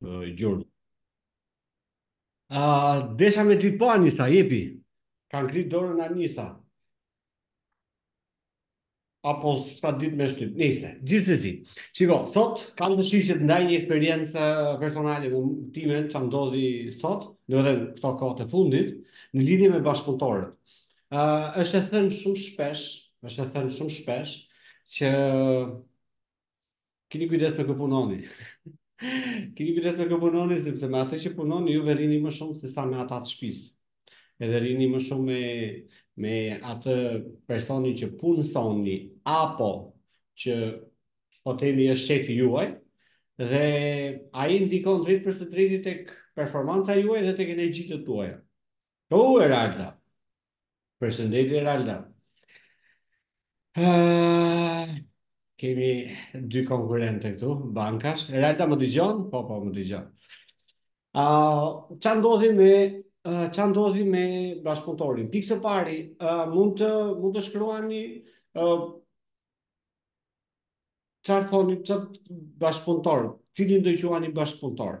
gjurmë. Uh, desha me ty po Anisa, jepi. Ka ngri dorën Anisa. Apo s'ka ditë me shtypë, nejse. Gjithsesi. Shiko, sot kam dëshirë që të ndaj një eksperiencë personale timen që më ndodhi sot, edhe në këto kohët e fundit, në lidhje me bashkëpunëtorët. Uh, është e thënë shumë shpesh, është e thënë shumë shpesh, që Kini kujdes me kë punoni. Kini kujdes me kë punoni, sepse me atë që punoni, ju do rrini më shumë se sa me ata të shpisë. Edhe rrini më shumë me, me atë personin që punësoni, apo që po themi është shefi juaj, dhe ai ndikon drejtpërsëdrejti te performanca juaj dhe tek energjitë e tuaja. Oh, Eralda. Përshëndetje, Eralda. Uh, kemi dy konkurrente këtu, bankash. Eralda, më dëgjon? Po, po, më dëgjon. Uh, ça ndodhi me uh, ça ndodhi me bashkëpunëtorin? Pikë së pari, uh, mund të mund të shkruani uh, çfarë thoni ça është bashkëpunëtor, cilin do quani bashkëpunëtor?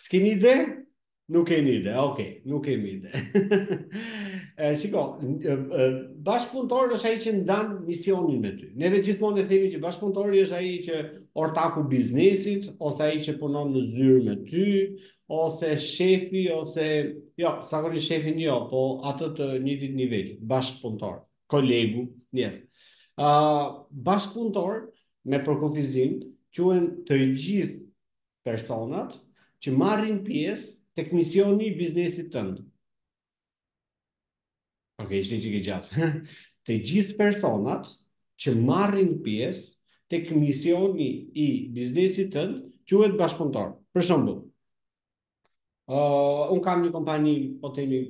S'keni ide? Nuk keni ide, ok, nuk kemi ide. e, shiko, bashkëpunëtori është ai që ndan misionin me ty. Neve gjithmonë e themi që bashkëpunëtori është ai që ortaku biznesit, ose ai që punon në zyrë me ty, ose shefi, ose, jo, zakonisht shefin jo, po ata të njëjtit niveli, bashkëpunëtor, kolegu, nejse. Uh, bashkëpunëtor me përkufizim, quhen të gjithë personat që marrin pjesë tek misioni i biznesit tënd. Ok, ishte çikë e gjatë. Të gjithë personat që marrin pjesë tek misioni i biznesit tënd quhet bashkëpunëtor. Për shembull, uh, un kam një kompani, po themi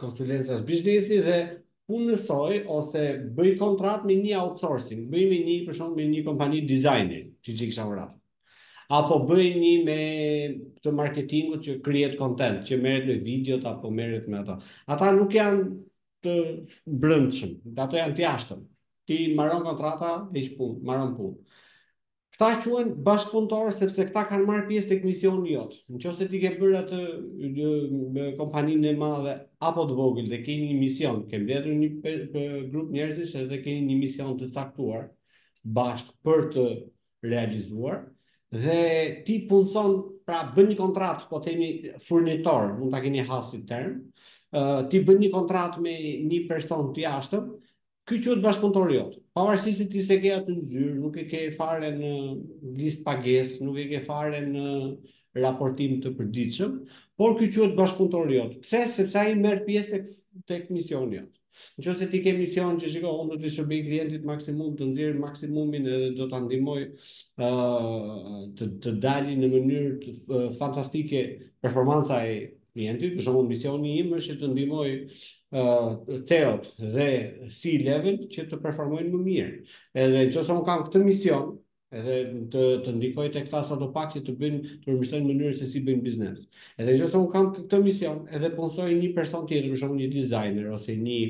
konsulence biznesi dhe punësoj ose bëj kontratë me një outsourcing, bëj me një për shembull me një kompani dizajni, që që kisha vërat. Apo bëj një me të marketingut që krijojë kontent, që merret me videot apo merret me ato. Ata nuk janë të brendshëm, ato janë të jashtëm. Ty mbaron kontrata, e që punë, mbaron punë. Këta quhen bashkëpunëtorë sepse këta kanë marrë pjesë tek misioni jot. Në qoftë se ti ke bërë atë kompaninë e madhe apo të vogël dhe keni një mision, ke mbledhur një grup njerëzish dhe keni një mision të caktuar bashkë për të realizuar dhe ti punëson, pra bën një kontratë, po themi furnitor, mund ta keni hasur si term, ti bën një kontratë me një person të jashtëm, Ky quhet bashkëpunëtor jot. Pavarësisht se ti s'e ke atë në zyrë, nuk e ke fare në listë pagesë, nuk e ke fare në raportim të përditshëm, por ky quhet bashkëpunëtor jot. Pse? Sepse ai merr pjesë tek tek misioni jot. Në qoftë se ti ke mision që shiko, unë do t'i shërbej klientit maksimum, të nxjerr maksimumin edhe do ta ndihmoj ë të të dali në mënyrë fantastike performanca e klientit. Për shembull, misioni im është që të ndihmoj CEO-t dhe C-level që të performojnë më mirë. Edhe në qoftë se unë kam këtë mision, edhe të ndikoj tek ata sa do pak që të bëjnë të përmirësojnë mënyrën se si bëjnë biznes. Edhe në qoftë se unë kam këtë mision, edhe punësoj një person tjetër, për shembull një dizajner ose një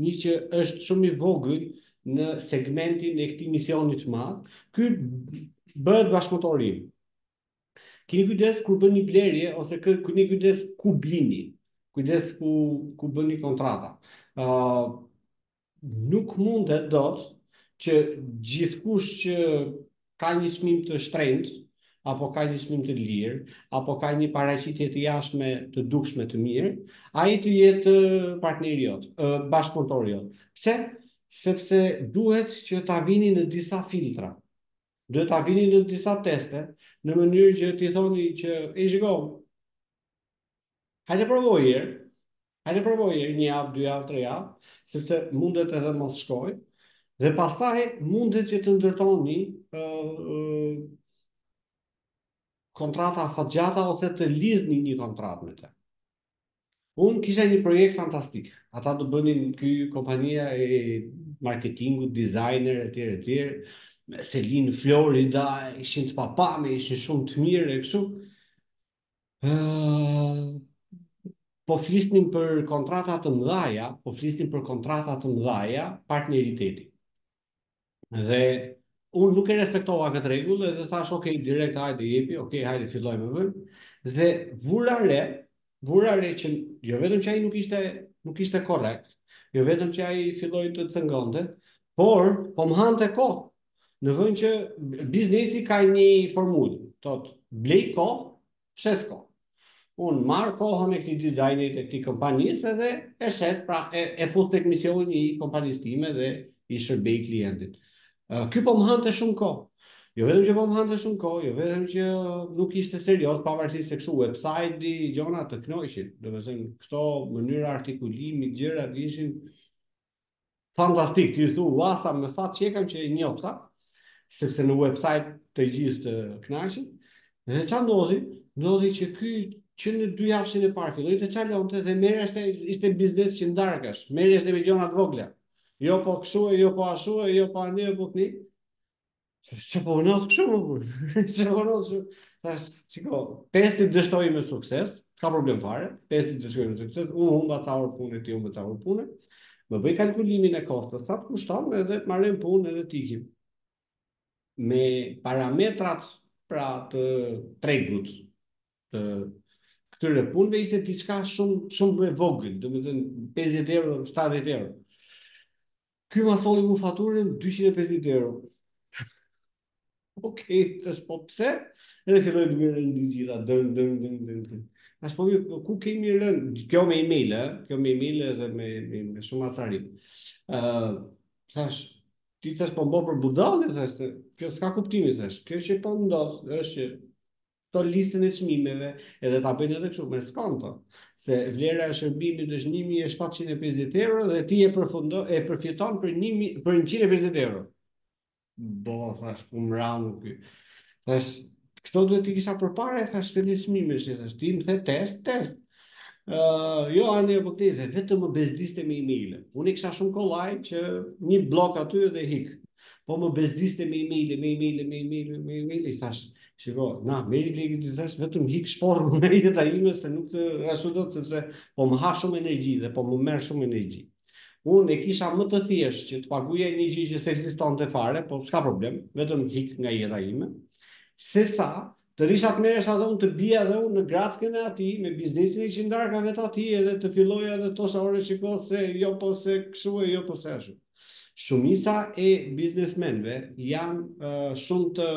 një që është shumë i vogël në segmentin e këtij misioni të madh, ky bëhet bashkëpunëtori im. Kini kujdes kur bëni blerje ose kë, kini kujdes ku blini, kujdes ku ku bëni kontrata. ë uh, nuk mundet dot që gjithkush që ka një çmim të shtrenjtë apo ka një çmim të lirë, apo ka një paraqitje të jashtme të dukshme të mirë, ai të jetë partneri jot, bashkëpunëtori jot. Pse? Sepse duhet që ta vini në disa filtra. Duhet ta vini në disa teste, në mënyrë që t'i thoni që ej shiko. Hajde provo njëherë. Hajde provo njëherë një javë, dy javë, tre javë, sepse mundet edhe mos shkojë. Dhe pastaj mundet që të ndërtoni ë kontrata afatgjata ose të lidhni një kontratë me të. Unë kisha një projekt fantastik. Ata do bënin ky kompania e marketingut, dizajner e tjerë e tjerë, me seli në Florida, ishin të papame, ishin shumë të mirë e kështu. Uh, po flisnim për kontrata të mëdhaja, po flisnim për kontrata të mëdhaja, partneriteti. Dhe unë nuk e respektova këtë rregull edhe thashë ok direkt hajde jepi, ok hajde fillojmë më. Dhe vura re, vura re që jo vetëm që ai nuk ishte nuk ishte korrekt, jo vetëm që ai filloi të cedonte, por po më hante kohë. Në vend që biznesi ka një formulë, thotë blej kohë, shes kohë. Unë marr kohën e këtij dizajnerit e këtij kompanisë edhe e shes, pra e, e fus tek misioni i kompanisë time dhe i shërbej klientit. Ky po më hante shumë kohë. Jo vetëm që po më hante shumë kohë, jo vetëm që nuk ishte serioz, pavarësisht se kështu website-i gjëra të kënaqnin. Domethënë këto mënyra artikulimit gjërat ishin Fantastik, ti thua sa me fat që e kam që e njofta, sepse në website të gjithë të knaqin, dhe qa ndodhi, ndodhi që ky që në dy javëshin e parë filloi të çalonte dhe meqenëse ishte biznes qindarkash, merreshte me gjëra të vogla. Jo po kështu e jo po ashtu e jo po ne jo po ti. Çe po më thotë kshu më ky? Që po unotë këshu? Thash, shiko, testi dështoj me sukses, s'ka problem fare, testi dështoj me sukses, unë humba ca orë punë, ti humbe ca orë punë, më bëj kalkulimin e kostos, sa të kushton edhe të marrim punën edhe të ikim. Me parametrat pra të tregut të këtyre punëve ishte diçka shumë shumë e vogël, domethënë 50 euro, 70 euro. Ky ma solli mu faturën 250 euro. Ok, thashë po pse? Edhe filloi të më bënte të gjitha, dërnë, dërnë, dërnë, dërnë, dërnë. Thash po mirë, po ku kemi rënë? Kjo me e-mail, e? Kjo me e-mail edhe me, me, me shumë acarim. Uh, thash, ti thash po mbo për budalla, thash, se kjo s'ka kuptim, thash. Kjo që po ndodh, është që Këto listën e çmimeve edhe ta bëj edhe kështu me skonto, se vlera e shërbimit është një mijë e shtatëqind e pesëdhjetë euro dhe ti e përfundon e përfiton për një mijë për njëqind e pesëdhjetë euro. Bo, thash, ku më ra mu ky. Thash, këto duhet t'i kisha përpara, thash, këtë listë çmimesh, thash, ti më the test, test. Uh, jo, anë e bëkte, vetëm më bezdiste me e-mailën. Unë i kisha shumë kollaj që një bllok aty dhe hik. Po më bezdiste me e-maile, me e-maile, me e-maile, me e-maile, i thash, shiko, na, me e-maile, i thash, vetëm hik shporru nga jeta ime, se nuk të ashtu dot, sepse po më ha shumë energji dhe po më merr shumë energji. Unë e kisha më të thjesht që të paguja një gjë që s'ekzistonte fare, po s'ka problem, vetëm hik nga jeta ime, se sa Të rrija të merresha dhe unë të bija dhe unë në grackën e atij, me biznesin e qindarkave të atij edhe të filloja edhe thosha ore shiko se jo po se kështu e jo po se ashtu. Shumica e biznesmenve janë uh, shumë të,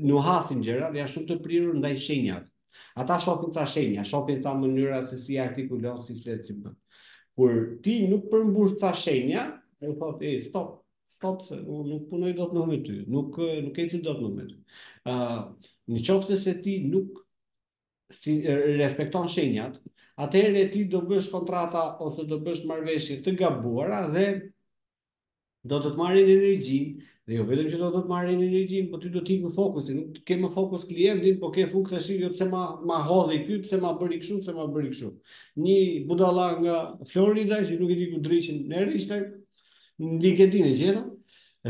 nuhasin gjëra dhe janë shumë të prirur ndaj shenjat. Ata shohin ca shenja, shohin ca mënyra se si artikulon si flet si bën. Kur ti nuk përmbush ca shenja, ai thotë, "Ej, stop, stop se unë nuk punoj dot më me ty, nuk nuk eci dot më me ty. Ë, uh, në qoftë se ti nuk s'i respekton shenjat, atëherë ti do bësh kontrata ose do bësh marrëveshje të gabuara dhe do të të marrin energjinë dhe jo vetëm që do të të marrin energjinë, po ty do të ikë fokusi, nuk ke më fokus klientin, po ke fokus tash jo pse ma ma hodhi ky, pse ma bëri kështu, pse ma bëri kështu. Një budalla nga Florida që nuk e di ku drishin në Richter, Në LinkedIn e gjeta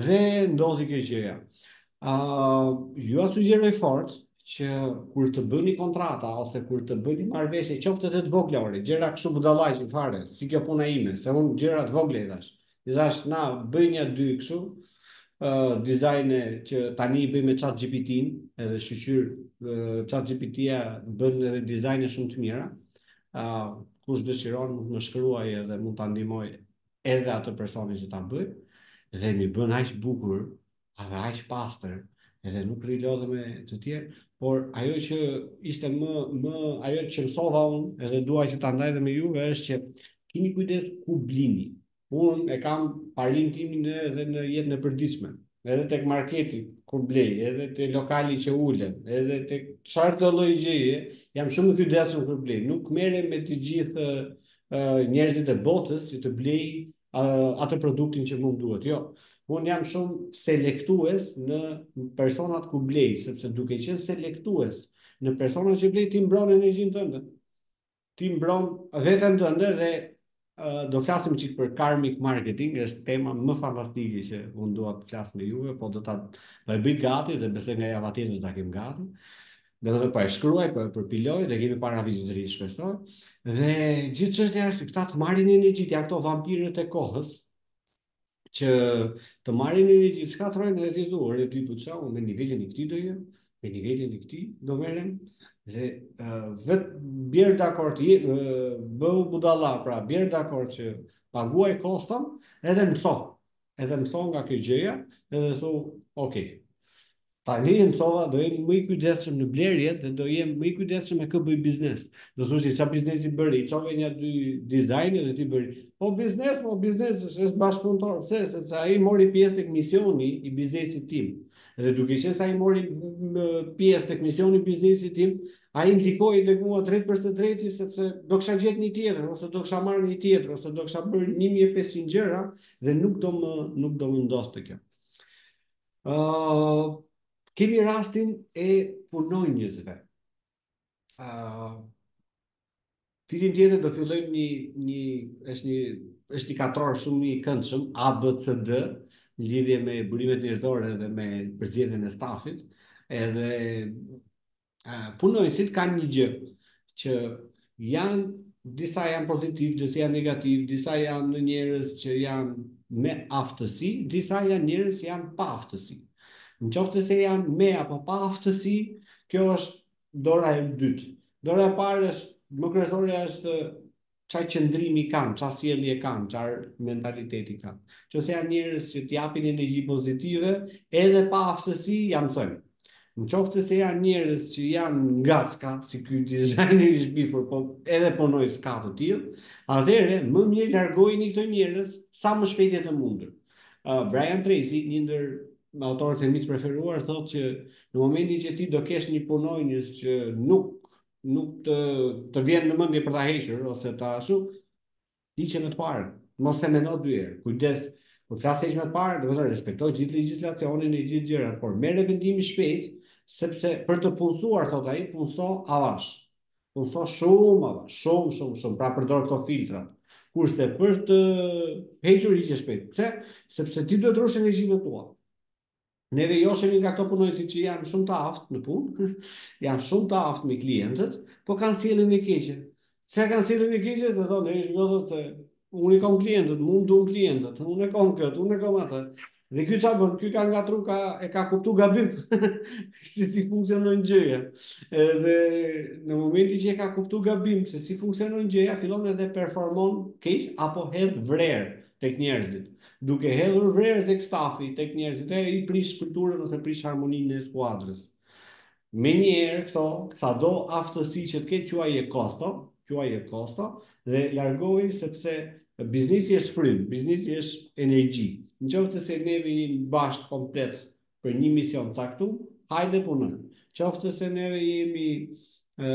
dhe ndodhi kjo gjëja. Ë uh, jua sugjeroj fort që kur të bëni kontrata ose kur të bëni marrëveshje qoftë edhe të vogla ore, gjëra kështu budallalla fare, si kjo puna ime, se unë gjëra të vogla i dhash. I dhash na bëj nja dy kështu, ë uh, dizajne që tani i bëj me chat GPT-n, edhe shyqyr uh, chat GPT-ja bën edhe dizajne shumë të mira. ë uh, kush dëshiron mund të më shkruajë edhe mund ta ndihmoj edhe atë personin që ta bëj dhe m'i bën aq bukur dhe aq pastër edhe nuk rri lodhem me të tjerë, por ajo që ishte më, më ajo që mësova unë edhe dua që ta ndaj dhe me juve është që kini kujdes ku blini. Unë e kam parim timin edhe në jetën e përditshme, edhe tek marketi ku blej, edhe te lokalet që ulem, edhe tek çfarëdolloj gjëje, jam shumë i kujdesshëm kur blej. Nuk merrem me të gjithë njerëzit e botës që të blej atë produktin që më duhet. Jo, unë jam shumë selektues në personat ku blej, sepse duke qenë selektues në personat që blej, ti mbron energjinë tënde. Ti mbron veten tënde dhe do flasim çik për karmic marketing, është tema më fantastike që unë dua të flas me juve, po do ta e bëj gati dhe besoj nga java tjetër do ta kem gati. Vetëm po e shkruaj, po e përpiloj dhe e kemi para vitit të ri shpresoj. Dhe gjithë çështja është, këta të marrin energji janë këto vampirët e kohës që të marrin energji, shkatërrojnë dhe ti thua, ore ti po çau me nivelin e këtij do jem, me nivelin e këtij do merrem dhe uh, vet bjer dakord je uh, bëu budalla, pra bjer dakord që paguaj koston, edhe mëso. Edhe mëso nga kjo gjëja, edhe thua, okay, Tani mësova, do jem më i kujdesshëm në blerje dhe do jem më i kujdesshëm me kë bëj biznes. Do thosh ti ça biznesi bëri, i çove nja dy dizajne dhe t'i bëri. Po biznes mo, biznes është, është bashkëpunëtor. Pse? Sepse ai mori pjesë tek misioni i biznesit tim. Dhe duke qenë se ai mori pjesë tek misioni i biznesit tim, ai ndikoi tek mua drejt për së drejti sepse do kisha gjetë një tjetër ose do kisha marrë një tjetër ose do kisha bërë 1500 gjëra dhe nuk do më nuk do më ndodhte kjo. Uh, kemi rastin e punonjësve. Uh, Vitin tjetër do fillojmë një një është një është një katror shumë i këndshëm ABCD në lidhje me burimet njerëzore dhe me përzgjedhjen e stafit, edhe punonjësit kanë një gjë që janë disa janë pozitivë, disa janë negativë, disa janë njerëz që janë me aftësi, disa janë njerëz që janë pa aftësi. Në qoftë se janë me apo pa aftësi, kjo është dora e dytë. Dora e parë është më kryesorja është ça qëndrimi kanë, ça sjellje kanë, çarë mentaliteti kanë. Qofse janë njerëz që të japin energji pozitive, edhe pa aftësi ja mësojnë. Në qoftë se janë njerëz që janë nga s'ka, si ky dizajner i zhbifur, po edhe punoj s'ka të tillë, atëherë më mirë largojini këto njerëz sa më shpejt e të mundur. Uh, Brian Tracy, një ndër me autorët e mi të preferuar, thotë që në momentin që ti do kesh një punonjës që nuk nuk të të vjen në mendje për ta hequr ose ta ashtu, hiqe më të parë, mos e mendo dy herë. Kujdes, kur flas hiqe më të parë, do të thotë respekto gjithë legjislacionin e gjithë gjërat, por merre vendimin shpejt, sepse për të punësuar thotë ai, punëso avash. Punëso shumë avash, shumë shumë shumë, pra përdor këto filtra. Kurse për të hequr hiqe shpejt. Pse? Sepse ti duhet ruash energjitë e tua. Neve joshemi nga këto punonjësit që janë shumë të aftë në punë, janë shumë të aftë me klientët, po kanë sjelljen e keqe. Se kanë sjelljen e keqe, se thonë, e shko dhe se, unë i kam klientët, mu më dunë klientët, unë e kam këtë, unë e kam atë. Dhe ky ça bën, ky ka ngatërru, ka, e ka kuptu gabim, se si funksionon gjëja. Dhe në momentin që e ka kuptu gabim, se si funksionon gjëja, fillon edhe performon keq, apo hedh vrer, tek njerëzit, duke hedhur vrer tek stafi, tek njerëzit ai prish kulturën ose prish harmoninë e skuadrës. Menjëherë këto, sado aftësi që të ketë quaje kosto, quaje kosto dhe largoji sepse biznesi është frymë, biznesi është energji. Në qoftë se neve jemi bashkë komplet për një mision të caktuar, hajde punojmë. Qoftë se neve jemi ë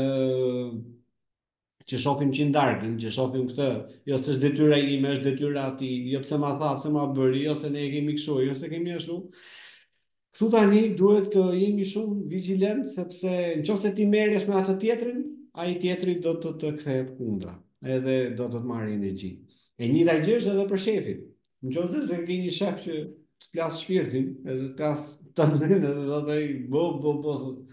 që shofim qindarkën, që shofim këtë, jo se është detyra ime, është detyra e atij, jo pse ma tha, pse ma bëri, jo se ne e kemi kështu, jo se kemi ashtu. Këtu tani duhet të jemi shumë vigjilentë, sepse në qoftë se ti merresh me atë tjetrin, ai tjetri do të të kthehet kundra, edhe do të të marri energji. E njëjta gjë është edhe për shefin, Në qoftë se ke një shef që të plas shpirtin, e të plas të të të të të të bo, bo, bo, të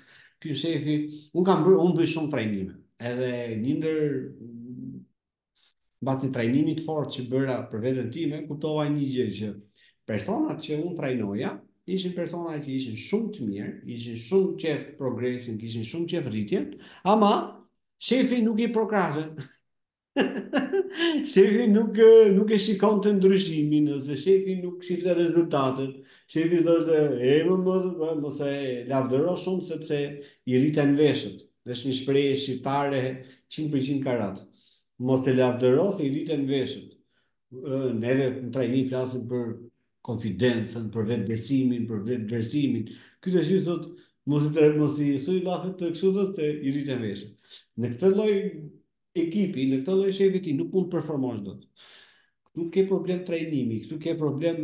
ky shefi, unë kam bërë, unë bëj shumë trajnime, edhe një ndër mbas një trajnimi të fortë që bëra për veten time, kuptova një gjë që personat që unë trajnoja ishin persona që ishin shumë të mirë, kishin shumë qejf progresin, kishin shumë qejf rritjen, ama shefi nuk i përkrahte. Shefi nuk nuk e shikonte ndryshimin, ose shefi nuk shifte rezultatet. Shefi thoshte, "E mo, mos e lavdëro shumë sepse i rriten veshët." Është një shprehje shqiptare 100% karat. Mos e lavdëro se i rriten veshët. Neve në trajnim flasim për konfidencën, për vetëbesimin, për vetëvlerësimin. Ky tash i thotë, "Mos i mos i thuaj llafe të, kështu thotë se i rriten veshët." Në këtë lloj Ekipi në këtë lloj shefi ti nuk mund të performosh dot. Këtu ke problem trajnimi, këtu ke problem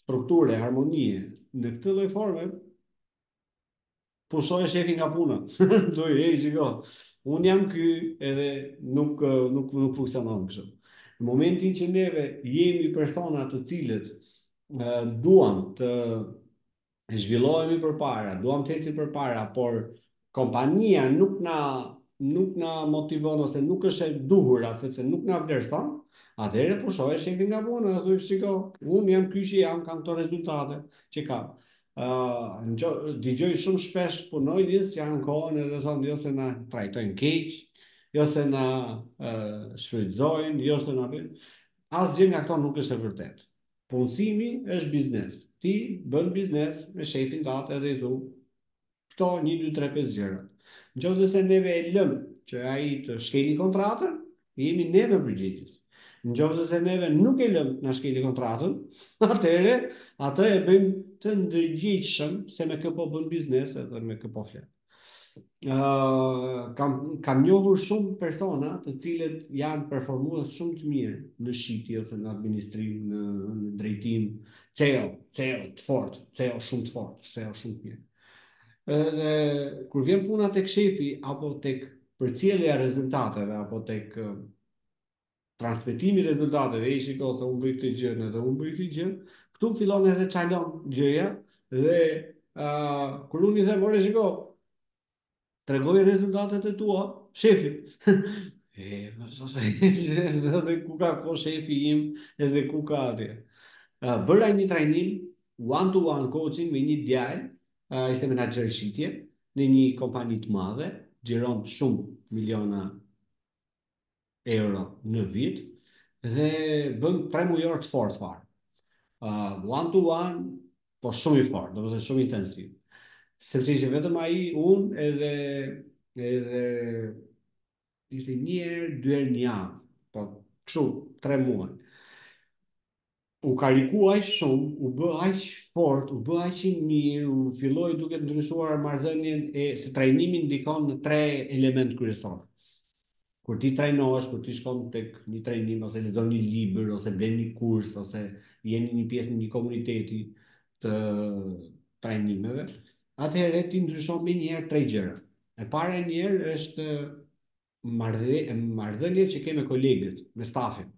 strukture, harmonie. Në këtë lloj forme pushoje shefin nga puna. Thuaj hej shiko. Un jam ky edhe nuk nuk nuk funksionon kështu. Në momentin që neve jemi persona të cilët duan të zhvillohemi përpara, duam të ecim përpara, por kompania nuk na nuk na motivon ose nuk është e duhura sepse nuk na vlerëson, atëherë pushoje shefin nga puna dhe thuaj shiko, unë jam ky që jam, kam këto rezultate që kam. Uh, dëgjoj shumë shpesh punonjës që ankohen edhe thonë jo se na trajtojnë keq, jo se na uh, shfrytëzojnë, jo se na bëjnë. Asgjë nga këto nuk është e vërtetë. Punësimi është biznes. Ti bën biznes me shefin tënd edhe i thua këto një dy tre pesë gjëra. Në qoftë se neve e lëmë që ai të shkeli kontratën, jemi neve përgjegjës. Në qoftë se neve nuk e lëmë të na shkeli kontratën, atëherë atë e bëjmë të ndërgjegjshëm se me kë po bën biznes edhe me kë po flet. Uh, kam, kam njohur shumë persona të cilët janë performues shumë të mirë në shitje ose në administrim, në, në drejtim, ceo, ceo të fort, ceo shumë të fort, ceo shumë të mirë. Edhe kur vjen puna tek shefi apo tek përcjellja e rezultateve apo tek transmetimi i rezultateve, ej shiko se unë bëj këtë gjë edhe unë bëj këtë gjë, këtu fillon edhe çalon gjëja dhe uh, kur unë i them, "Ore shiko, tregoji rezultatet e tua shefit." e, më thotë, po ku ka ko shefi im edhe ku ka atje. Uh, bëra një trajnim one to one coaching me një djalë, uh, ishte menaxher shitje në një kompani të madhe, xhiron shumë miliona euro në vit dhe bëmë tre mujor të fortë fare. Uh, one to one, po shumë i fortë, domethënë shumë intensiv. Sepse ishte vetëm ai, unë edhe edhe ishte një herë, dy herë në javë, po kështu tre muaj. u kariku aq shumë, u bë aq fort, u bë aq i mirë, u filloi duke ndryshuar marrëdhënien e, se trajnimi ndikon në tre elemente kryesore. Kur ti trajnohesh, kur ti shkon tek një trajnim ose lexon një libër ose blen një kurs ose jeni një pjesë në një komuniteti të trajnimeve, atëherë ti ndryshon menjëherë tre gjëra. E para njëherë është marrëdhëniet që ke me kolegët, me stafin.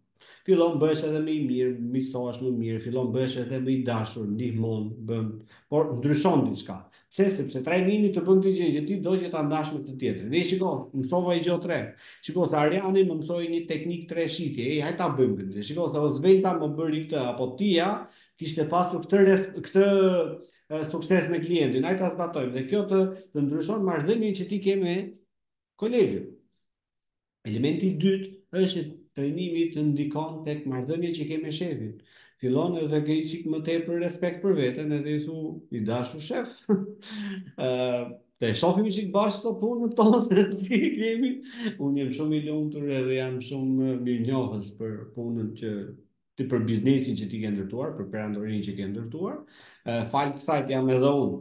Fillon bëhesh edhe më i mirë, miqësohesh më mirë, fillon bëhesh edhe më i dashur, ndihmon, bën, por ndryshon diçka. Pse? Sepse trajnimi të bën këtë gjë që ti do që ta ndash me tjetrin. Ej shiko, mësova një gjë të re. Shiko se Arjani më mësoi një teknikë të re shitje. Ej, hajde ta bëjmë këtë gjë. Shiko se Osvelta më bëri këtë apo Tia kishte pasur këtë këtë sukses me klientin. Hajde ta zbatojmë. Dhe kjo të të ndryshon marrëdhënien që ti ke me kolegët. Elementi i dytë është që trajnimi të ndikon tek marrëdhënia që ke me shefin. Fillon edhe të kesh një çik më tepër respekt për veten edhe i thu i dashur shef. Ë T'i shohim një çikë bashkë këto punët tona si i kemi. Unë jam shumë i lumtur edhe jam shumë mirënjohës për punën që të për biznesin që ti ke ndërtuar, për perandorinë që ke ndërtuar. Falë kësaj jam edhe unë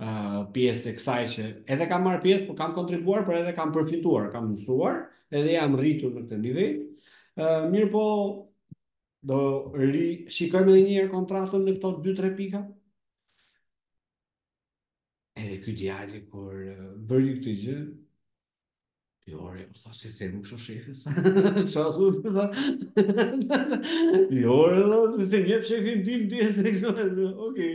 uh, pjesë e kësaj që edhe kam marrë pjesë, por kam kontribuar, por edhe kam përfituar, kam mësuar, edhe jam rritur në këtë nivel. Uh, mirëpo, do rishikojmë edhe një herë kontratën në këto 2-3 pika. Edhe ky djali, kur uh, bëri këtë gjë, Jo, ore, tha, si t'i them kështu shefit. Çfarë thua ti tha? Jo, ore, ti s'e njeh shefin tim ti se kështu. Okej.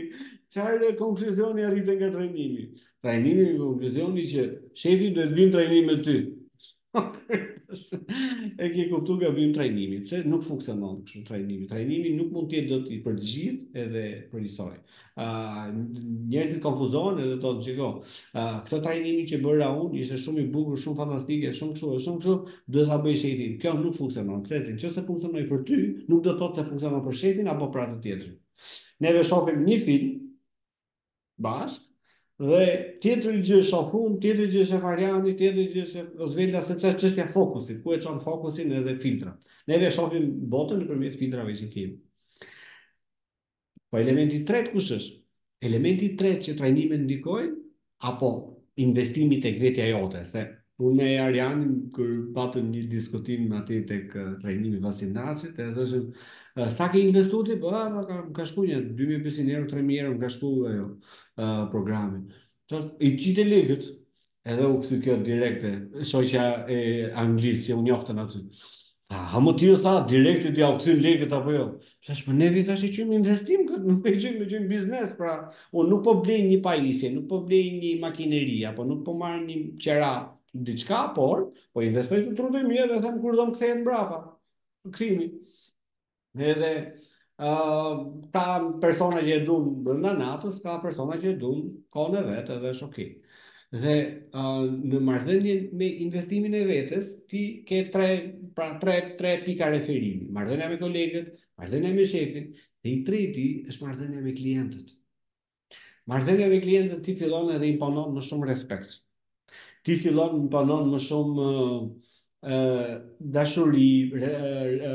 Çfarë konkluzioni arrite nga trajnimi? Trajnimi, konkluzioni që shefi duhet të vijë në trajnim me ty. e ke kuptu nga vjen trajnimi, pse nuk funksionon kështu trajnimi. Trajnimi nuk mund të jetë dot për të gjithë edhe për njësoj. Uh, njerëzit konfuzohen edhe thonë shiko uh, këtë trajnimin që bëra unë ishte shumë i bukur, shumë fantastik, shumë kështu, shumë kështu, duhet ta bëjë shefi kjo nuk funksionon, pse se që se funksionoi për ty nuk do të thotë se funksionon për shefin apo për atë tjetrin neve shofim një film bashkë dhe tjetër gjë shof unë, tjetër gjë shef Arjani, tjetër gjë shef Arjani, sepse është çështja e fokusit, ku e çon fokusin edhe filtrat. Neve shofim botën nëpërmjet filtrave që kemi. Po elementi i tretë kush është? Elementi i tretë që trajnimet ndikojnë apo investimi tek vetja jote, se unë me Arjanin kur patëm një diskutim aty tek trajnimi i Vasil Naçit, e thoshim sa ke investuar ti? Po, më ka më ka shkuar nja 2500 euro, 3000 euro më ka shkuar ai programi. Thotë i qite lekët, Edhe u kthy kjo direkte, shoqja e Anglisë, që u njoftëm aty. Tha, a mo ty tha, direkte ty a t'u kthyn lekët apo jo. Thash, po ne, i thash, e quajmë investim, këtë nuk e quajmë, e quajmë biznes, pra, unë nuk po blej një pajisje, nuk po blej një makineri, apo nuk po marr me qera, diçka, por, po investoj te truri im dhe them kur do më kthehen mbrapa, kthimi. Edhe ka persona që e duan brenda natës, ka persona që e duan kohën e vet edhe është okay. Dhe në marrëdhënien me investimin e vetes, ti ke tre pra tre tre pika referimi, marrëdhënia me kolegët, marrëdhënia me shefin, dhe i treti është marrëdhënia me klientët. Marrëdhënia me klientët ti fillon edhe imponon më shumë respekt. Ti fillon imponon më shumë ë dashuri, re, e,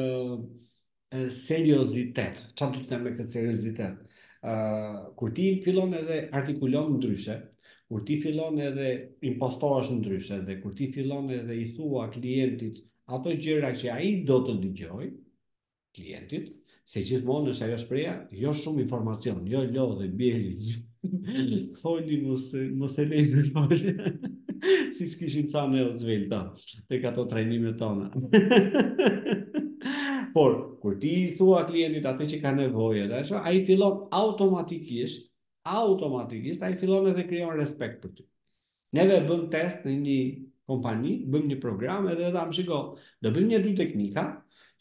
e, seriozitet. Çfarë do të thotë me këtë seriozitet? Ë kur ti fillon edhe artikulon ndryshe, kur ti fillon edhe impostohesh ndryshe dhe kur ti fillon edhe i thua klientit ato gjëra që ai do të dëgjojë, klientit, se gjithmonë është ajo shprehja, jo shumë informacion, jo lodhe, bjeri, foli mos mos e lër të flasë. Siç kishim thënë ne Ozvel ta, tek ato trajnimet tona. Por, kur ti i thua klientit atë që ka nevojë, ashtu, ai fillon automatikisht, automatikisht ai fillon edhe krijon respekt për ty. Neve bëmë test në një kompani, bëmë një program edhe thamë shiko, do bëjmë një dy teknika,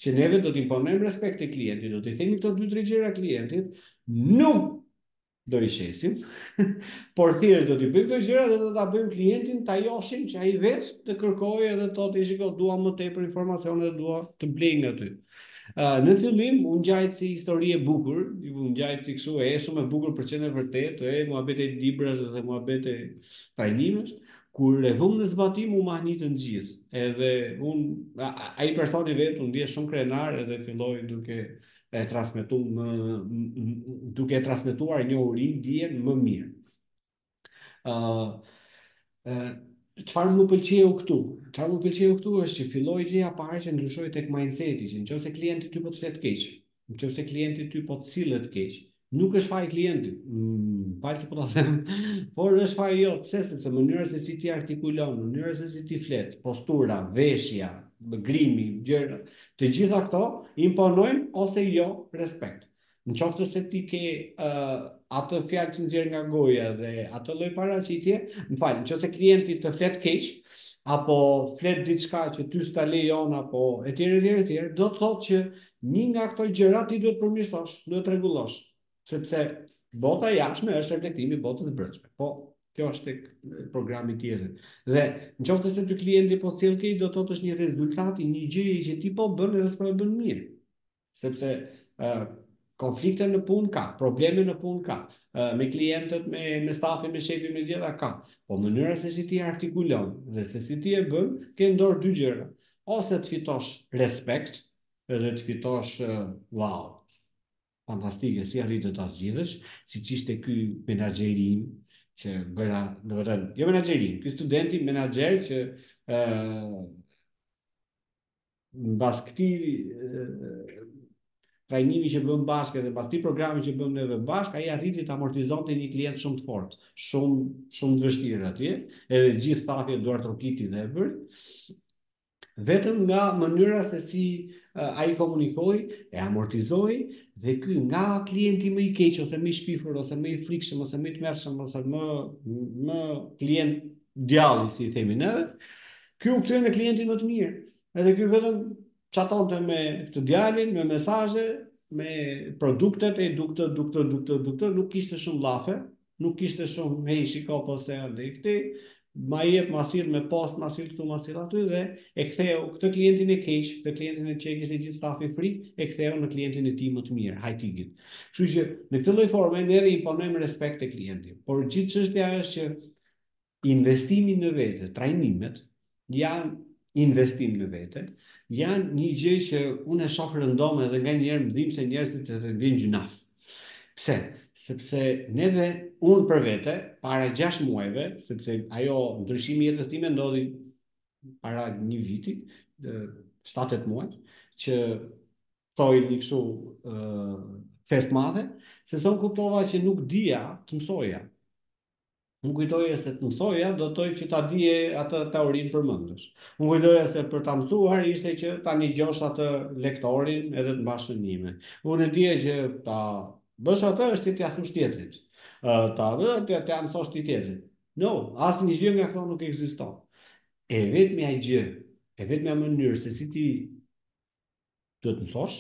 që neve do të imponojmë respekt te klienti, do t'i themi këto dy tre gjëra klientit, nuk do i shesim, por thjesht do t'i bëjmë këto gjëra dhe do ta bëjmë klientin ta joshim që ai vetë të kërkojë edhe të thotë shiko, dua më tepër informacione dhe dua të blej nga ty. Të Uh, në fillim, u ngjante si histori e bukur, u ngjante si kështu, e shumë e bukur për të qenë e vërtetë, e muhabete librash dhe muhabete trajnimesh, kur e vumë në zbatim u mahnitën të gjithë. Edhe un ai personi vetë u ndje shumë krenar edhe filloi duke e transmetu më duke e transmetuar njohurinë dijen më mirë. Ë uh, çfarë më pëlqeu këtu? Çfarë më pëlqeu këtu është që filloi gjëja e parë që ndryshoi tek mindseti, që në qoftë se klienti ty po të flet keq, në qoftë se klienti ty po të sillet keq, nuk është faji i klientit, më fal që po ta them, por është faji jot, pse sepse mënyra se si ti artikulon, mënyra se si ti flet, postura, veshja, grimi, gjëra, të gjitha këto imponojnë ose jo respekt. Në qoftë se ti ke uh, atë fjalë që nxjerr nga goja dhe atë lloj paraqitje, më fal, në qoftë se klienti të flet keq apo flet diçka që ty s'ta lejon apo etj etj etj, do të thotë që një nga këto gjëra ti duhet të përmirësosh, duhet të rregullosh, sepse bota e jashtme është reflektimi i botës së brendshme. Po, kjo është tek programi tjetër. Dhe në qoftë se ty klienti po sillet keq, do të thotë është një rezultat i një gjëje që ti po bën dhe s'po e bën mirë. Sepse konflikte në punë ka, probleme në punë ka, me klientët, me, me stafin, me shefin, me të gjitha ka. Po mënyra se si ti artikulon dhe se si ti e bën, ke në dorë dy gjëra. Ose të fitosh respekt dhe të fitosh wow. Fantastike, si arriti ta zgjidhësh, siç ishte ky menaxherim që bëra, domethënë, jo menaxherim, ky studenti menaxher që uh, mbas këtij trajnimi që bëmë bashkë dhe mbas këtij programi që bëmë neve bashkë, ai arriti të amortizonte një klient shumë të fortë, shumë shumë të vështirë atje, edhe gjithë stafi e duartrokiti dhe bër. Vetëm nga mënyra se si uh, ai komunikoi, e amortizoi dhe ky nga klienti më i keq ose më i shpifur ose më i frikshëm ose më i tmerrshëm ose më, më klient djalli si i themi ne, Ky u kthye në klientin më të mirë. Edhe ky vetëm çatonte me këtë djalin, me mesazhe, me produktet e duktë, duktë, duktë, duktë, nuk kishte shumë llafe, nuk kishte shumë hej shiko po s'erdhi këtu, ma jep, ma sill me postë, ma sill këtu, ma sill aty dhe e ktheu këtë klientin e keq, këtë klientin e që e kishte gjithë stafi frikë, e ktheu në klientin e tij më të mirë, high ticket. Kështu që në këtë lloj forme ne dhe imponojmë respekt te klienti. Por gjithë çështja është që Investimi në vete, trajnimet janë investim në vete, janë një gjë që unë e shoh rëndom edhe nganjëherë më dhimbsen njerëzit edhe më vjen gjynaf. Pse? Sepse neve, unë për vete, para gjashtë muajve, sepse ajo ndryshimi i jetës time ndodhi para një viti, shtatë-tetë muaj, që thoja një kështu fest madhe, sepse unë kuptova që nuk dija të mësoja. Unë kujtoja se të mësoja, do të thotë që ta dije atë teorinë përmendësh. Unë kujtoja se për ta mësuar ishte që ta nigjosh atë lektorin edhe të mbash shënime. Unë e dije që ta bësh atë është t'ia thush tjetrit. Ta vë ti atë t'ia mësosh ti tjetrit. No, asnjë gjë nga këto nuk ekziston. E vetmja gjë, e vetmja mënyrë se si ti duhet të mësosh.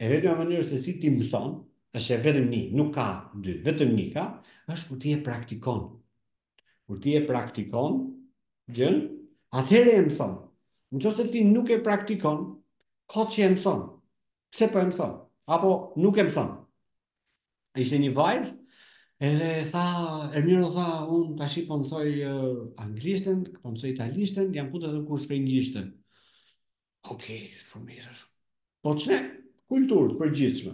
E vetmja mënyrë se si ti mëson, është vetëm një, nuk ka dy, vetëm një ka, është kur ti e praktikon. Kur ti e praktikon, gjënë, atëherë e mëson. Në qoftë se ti nuk e praktikon, kot që e mëson. Pse po e mëson? Apo nuk e mëson? ishte një vajzë, edhe tha, Ermiro tha, unë tashi po mësoj anglishten, po mësoj italishten, jam futë edhe kurs frëngjishte. Ok, shumë mirë, shumë. Po ç'ne kulturë e përgjithshme?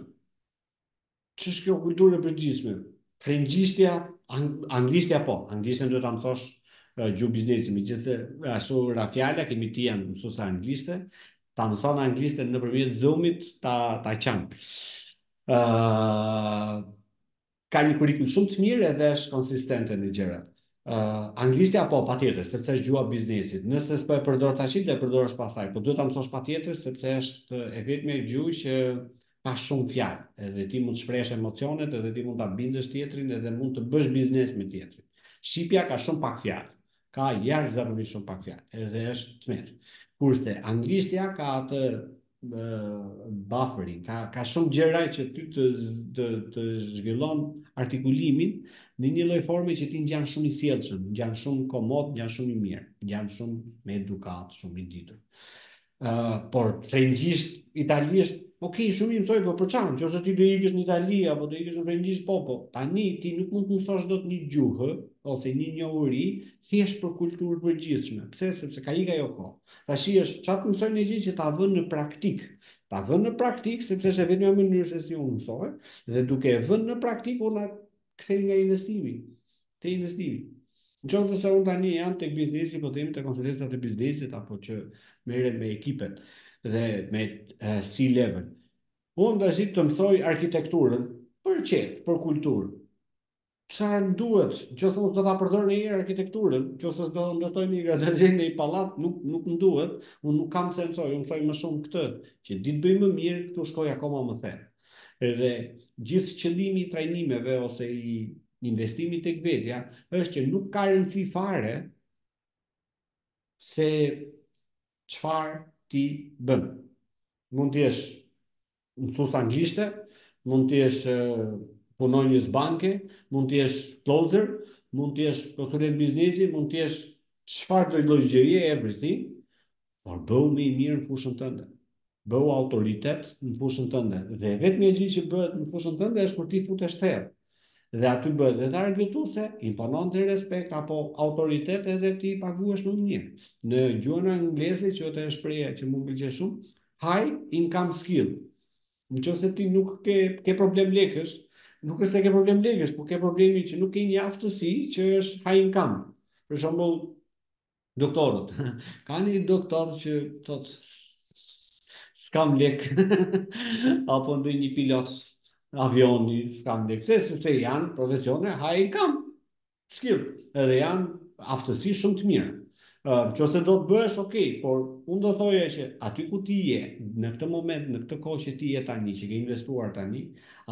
Ç'është kjo kulturë e përgjithshme? Frëngjishtja, anglishtja po, anglishten duhet ta mësosh gjuhë biznesi, megjithëse ashtu ra fjala, kemi ti janë mësuese anglishte, ta mëson anglishten nëpërmjet Zoom-it, ta, ta qanë. ë ka një kurrikulum shumë të mirë edhe është konsistente në gjërat. ë Anglishtja po, patjetër, sepse është gjuha e biznesit. Nëse s'po e përdor tash, do e përdorësh pastaj, po duhet ta mësosh patjetër sepse është e vetmja gjuhë që ka shumë fjalë, edhe ti mund të shprehesh emocionet, edhe ti mund ta bindesh tjetrin, edhe mund të bësh biznes me tjetrin. Shqipja ka shumë pak fjalë, ka jashtëzakonisht shumë pak fjalë, edhe është tmerr. Kurse anglishtja ka atë buffering. Ka ka shumë gjëra që ty të të të zhvillon artikulimin në një lloj forme që ti ngjan shumë i sjellshëm, ngjan shumë komod, ngjan shumë i mirë, ngjan shumë me edukatë, shumë i ditur. Ë, uh, por frëngjisht, italisht, ok, shumë i mësoj, po për ça, qoftë se ti do ikësh në Itali apo do ikësh në frëngjisht, po po. Tani ti nuk mund të mësosh dot një gjuhë ose një njohuri thjesht për kulturë të përgjithshme. Pse? Sepse ka ikë ajo kohë. Tashi është ça të mësoj një gjë që ta vënë në praktikë. Ta vënë në praktikë sepse është e vetmja mënyrë se si unë mësoj dhe duke e vënë në praktikë unë kam kthim nga investimi. Te investimi. Në qoftë se unë tani jam tek biznesi, po themi te konferencat e biznesit apo që merrem me ekipet dhe me C-level. Unë tash të mësoj arkitekturën për qejf, për kulturë. Ça më duhet? Qoftë se unë s'do ta përdor në një arkitekturën, qoftë se s'do ndërtoj një gradaçelë, një pallat, nuk nuk më duhet, unë nuk kam pse mësoj, unë mësoj më shumë këtë, që di të bëj më mirë, këtu shkoj akoma më thellë. Edhe gjithë qëllimi i trajnimeve ose i investimit tek vetja është që nuk ka rëndësi fare se çfarë ti bën. Mund të jesh mësues anglishte, mund të jesh punonjës banke, mund të jesh closer, mund të jesh konsulent biznesi, mund të jesh çfarëdo lloj gjëje, everything, por bëhu më i mirë në fushën tënde. Bëhu autoritet në fushën tënde dhe e vetmja gjë që bëhet në fushën tënde është kur ti futesh thellë. Dhe aty bëhet edhe argëtuese, imponon ti respekt apo autoritet edhe ti paguhesh më mirë. Në gjuhën angleze ka një shprehje që më pëlqen shumë, high income skill. Në qoftë se ti nuk ke, ke problem lekësh, nuk është se ke problem lekësh, po ke problemin që nuk ke një aftësi që është high income. Për shembull, doktorët. Ka një doktor që thotë s'kam lek apo ndonjë pilot avioni s'kam lek. Pse? Sepse janë profesione high income. skill, edhe janë aftësi shumë të mira. Qoftë se do të bëhesh ok, por unë do thoja që aty ku ti je, në këtë moment, në këtë kohë që ti je tani, që ke investuar tani,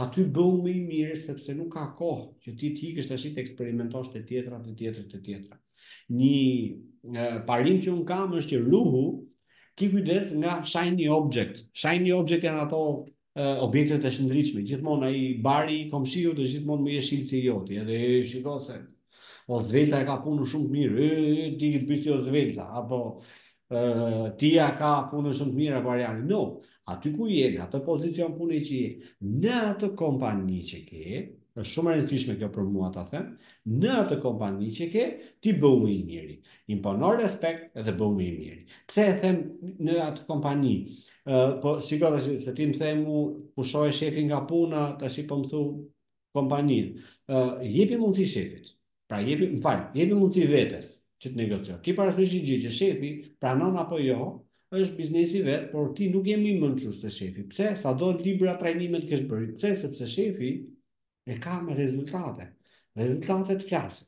aty bëhu më i mirë sepse nuk ka kohë që ti të ikësh tash të eksperimentosh te tjetra, te tjetra, te tjetra. Një parim që unë kam është që ruhu ki kujdes nga shiny object. Shiny object janë ato objektet e shndritshme. Gjithmonë ai bari i komshiut është gjithmonë më jeshil se joti, edhe e shiko se o Zvelta e ka punën shumë të mirë, e ti të bësh si o Zvelta, apo ti e ka punën shumë të mirë apo Arjani. No, aty ku je, në atë pozicion pune që je, në atë kompani që ke, është shumë e rëndësishme kjo për mua ta them, në atë kompani që ke, ti bëhu më i miri. Impono respekt edhe bëhu më i miri. Pse e them në atë kompani? Po, sigurisht se ti më the mu pushoje shefin nga puna, tashi po më thu kompani. Ë, jepi mundësi shefit. Pra jepi, më fal, jepi mundësi vetes që të negociosh. Ki parasysh një gjë që shefi pranon apo jo, është biznesi i vet, por ti nuk je më i mençur se shefi. Pse? Sado libra trajnime të kesh bërë. Pse? Sepse shefi e ka me rezultate. Rezultatet flasin.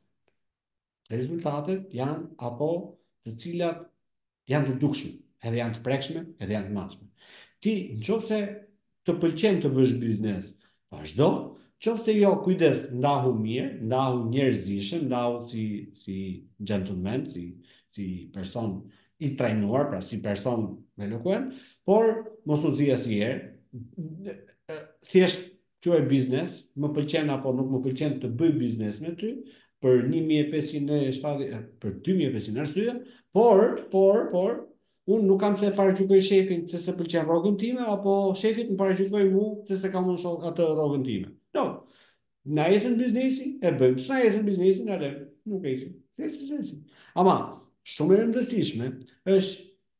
rezultatet janë ato të cilat janë të dukshme, edhe janë të prekshme, edhe janë të matshme. Ti, në qoftë se të pëlqen të bësh biznes, vazhdo, qoftë se jo, kujdes, ndahu mirë, ndahu njerëzisht, ndahu si, si gentleman, si, si person i trajnuar, pra si person elokuent, por mos u zi asnjëherë, thjesht quaj biznes, më pëlqen apo nuk më pëlqen të bëj biznes me ty, për 1500 e, për 2500 arsye, por, por, por, unë nuk kam pse e paragjykoj shefin se s'e pëlqen rrogën time, apo shefi t'më paragjykojë mu se s'e kam unë shok atë rrogën time. No, na jesën biznesi, e bëjmë, së na jesën biznesi, na lëmë, nuk e jesën, se se se se. Ama, shumë e rëndësishme, është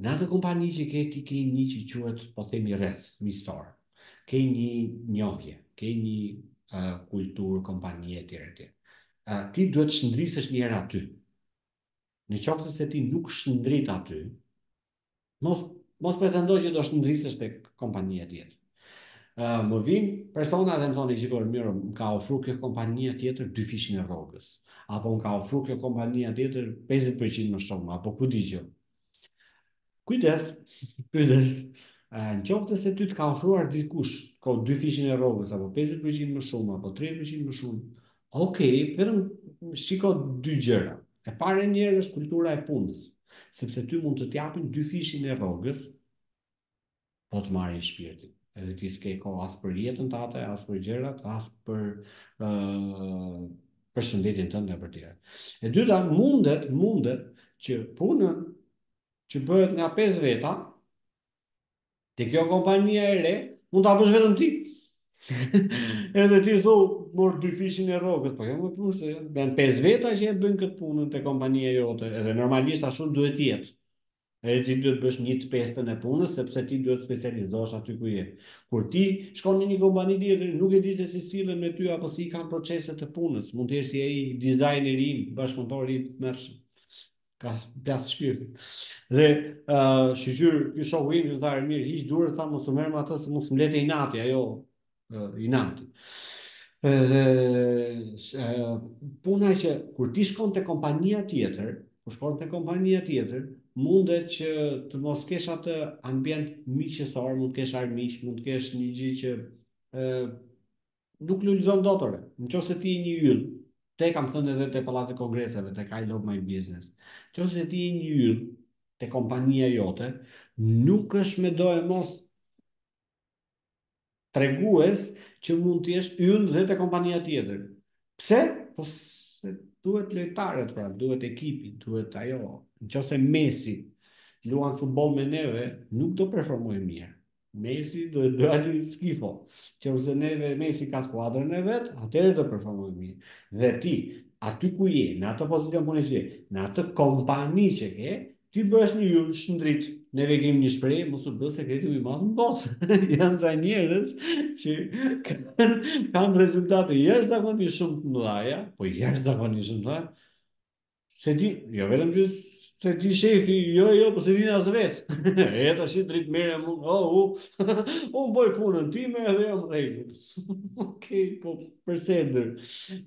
Në atë kompani që ke ti ke një që quhet, po themi rreth, miqësor. Ke një njohje, ke një uh, kulturë, kompanie e tjerë e tjerë. Uh, ti duhet të shndrisësh njëherë aty. Në qoftë se ti nuk shndrit aty, mos, mos pretendo që do shndrisësh tek kompania tjetër. më vin persona dhe më thonë shiko mirë më ka ofruar kjo kompania tjetër dyfishin e rrogës apo më ka ofruar kjo kompania tjetër 50% më shumë apo ku di gjë kujdes kujdes në qoftë se ty të ka ofruar dikush ka dyfishin e rrogës apo 50% më shumë apo 30% më shumë ok vetëm shiko dy gjëra e para njëherë është kultura e punës sepse ty mund të të japin dyfishin e rrogës po të marrin shpirtin. Edhe ti s'ke kohë as për jetën tate, as për gjërat, as për ë uh, për shëndetin tënd e për të tjerë. E dyta, mundet, mundet që punën që bëhet nga 5 veta te kjo kompania e re, mund ta bësh vetëm ti. Edhe ti thu, mor dyfishin e rrogës, po jo mor se janë 5 veta që e bëjnë këtë punën te kompania jote, edhe normalisht ashtu duhet të jetë. Edhe ti duhet bësh një të pestën e punës, sepse ti duhet të specializohesh aty ku je. Kur ti shkon në një kompani tjetër, nuk e di se si sillen me ty apo si i kanë proceset e punës. Mund të jesh si ai dizajneri im, bashkëpunëtori i tmerrshëm. Ka plas shpirti. Dhe uh, shyqyr ky shoku im më tha mirë, hiq duart tha mos u merr me atë se mos mbetet inati, ajo inati. Dhe puna që kur ti shkon te kompania tjetër, kur shkon te kompania tjetër, mundet që të mos kesh atë ambient miqësor, mund të kesh armiq, mund të kesh një gjë që ë nuk lulëzon dot ore. Në qoftë se ti je një yll, të kam thënë edhe te pallati kongreseve, te I love my business. Në qoftë se ti je një yll te kompania jote, nuk është me doemos tregues që mund të jesh yll dhe te kompania tjetër. Pse? Po se duhet lojtarët, pra, duhet ekipi, duhet ajo. Në qoftë se Messi luan futboll me neve, nuk do performojë mirë. Messi do të dalë skifo. Qoftë se neve Messi ka skuadrën e vet, atëherë do performojë mirë. Dhe ti, aty ku je, në atë pozicion ku je, në atë kompani që ke, Ti bëhesh një yll, shndrit. Neve kemi një shprehje, mos u bë sekreti më i madh në botë. Janë ca njerëz që kanë rezultate jashtëzakonisht shumë të mëdhaja, po jashtëzakonisht shumë të mëdhaja. S'e di, jo vetëm që s'e di shefi, jo, jo, po s'e dinë as vetë. E tashi shndrit mirë, oh, u, un bëj punën time edhe jam rrezik. Okej, po përse ender?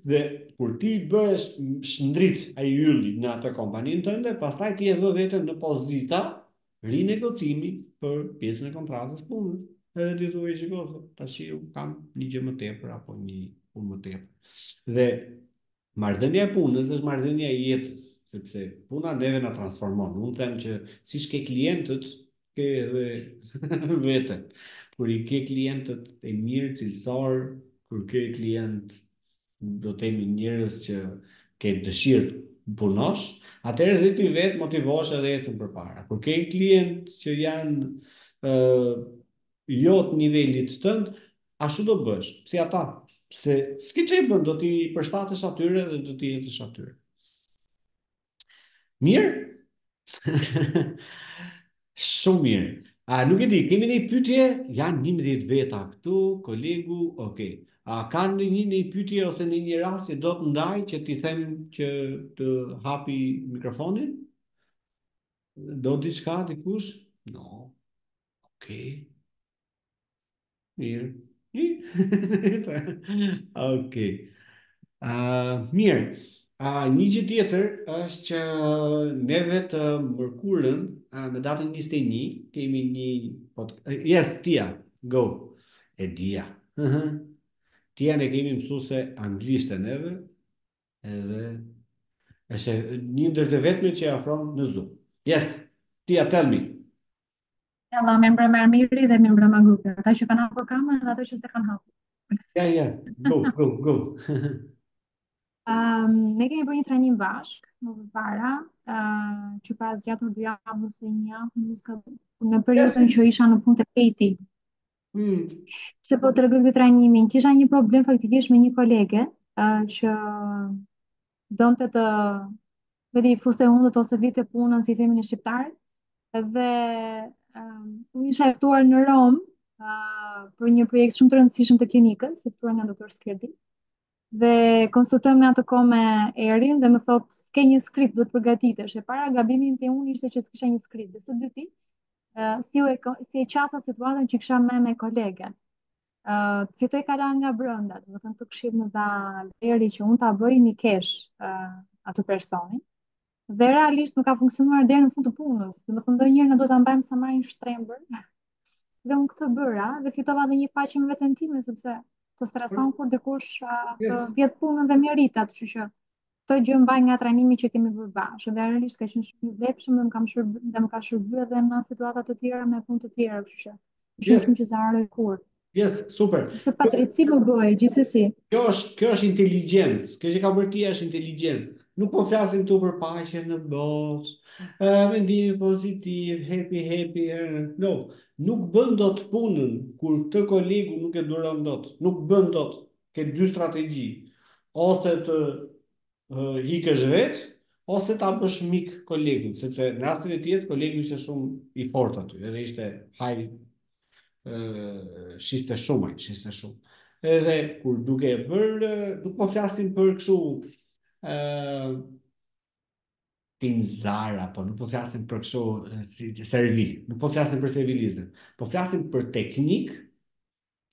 Dhe kur ti bëhesh shndrit ai ylli në atë kompaninë tënde, pastaj ti e vë veten në pozita rinegocimi për pjesën e kontratës punës. Edhe ti thua i shikoj, tash ju kam një gjë më tepër apo një punë më tepër. Dhe Marrëdhënia e punës është marrëdhënia e jetës, sepse puna neve na transformon. Unë them që siç ke klientët, ke edhe veten. Kur i ke klientët e mirë cilësor, kur ke klient do të themi njerëz që ke dëshirë punosh, atëherë dhe ti vetë motivohesh edhe ecën përpara. Kur ke klientë që janë ë jo të nivelit tënd, ashtu do bësh, si ata, se s'ke çe i bën, do t'i përshtatesh atyre dhe do t'i jetësh atyre. Mirë? Shumë mirë. A nuk e di, kemi ndonjë pytje, janë njëmbëdhjetë veta këtu, kolegu, ok. A ka ndonjëri një pytje ose ndonjë rast që do të ndajë që t'i them që të hapi mikrofonin? Do diçka dikush? No. Okej. Mirë. Okej. Ah, mirë. Ah, një gjë tjetër është që neve të mërkurën ah, me datën 21 kemi një pod... eh, Yes, Tia, go. E dia. Tian e kemi mësuese anglishte neve, edhe është e- një ndër të vetme që e afron në Zoom. Yes, Tia, tell me. Hello, mirëmbrëma Eri dhe mirëmbrëma grupi. Ata që kanë hapur kamerën dhe ato që s'e kanë hapur. Ja, ja, go, go, go. um, ne kemi bërë një trajnim bashkë, më përpara, uh, që pat zgjatur dy javë, ose një javë, në periudën që isha në punë të pejti. Mm. Pse po tregoj këtë trajnimin? Kisha një problem faktikisht me një kolege uh, që donte të vidhte, fuste hundët ose vidhte punën si themi ne shqiptarët dhe um, unë isha e ftuar në Romë uh, për një projekt shumë të rëndësishëm të klinikës, e ftuar nga doktor Skerdi. dhe konsultohem në atë kohë me Erin dhe më thotë s'ke një skript, duhet të përgatitesh. E para gabimi im te unë ishte që s'kisha një skript. Dhe së dyti, uh, si, e, si e qasa situatën që kisha me me kolege. Uh, fitohet kalaja nga brënda, domethënë këtë këshillë më dha Eri që unë ta bëj mikeshë uh, atë personin. Dhe realisht më ka funksionuar deri në fund të punës. Domethënë ndonjëherë na duhet ta mbajmë samarin shtrembër. Dhe unë këtë bëra dhe fitova edhe një paqe me veten time sepse të streson kur dikush uh, të vjedh punën dhe meritat, kështu që këtë gjë mbaj nga trajnimi që kemi bërë bashkë. Dhe realisht ka qenë shumë i vlefshëm dhe më ka shërbyer dhe më ka shërbyer edhe në situata të tjera me punë të tjera, kështu që është shumë që zaharoj kur. Yes, super. Është patrici më bëj gjithsesi. Kjo është, kjo është inteligjencë. Kjo që ka bërë ti është inteligjencë. Nuk po flasim këtu për paqe në botë. Ë mendimi pozitiv, happy happy. No, nuk bën dot punën kur këtë kolegun nuk e duron dot. Nuk bën dot. Ke dy strategji. Ose të ikësh vetë, ose ta bësh mik kolegun, sepse në rastin tjetër, kolegu ishte shumë i fort aty, edhe ishte haj, shiste shumë, haj, shiste shumë. Edhe kur duke e bërë, nuk po flasim për kështu, tinëzar apo nuk po flasim për kështu, si, servil, nuk po flasim për servilizëm, po flasim për teknikë,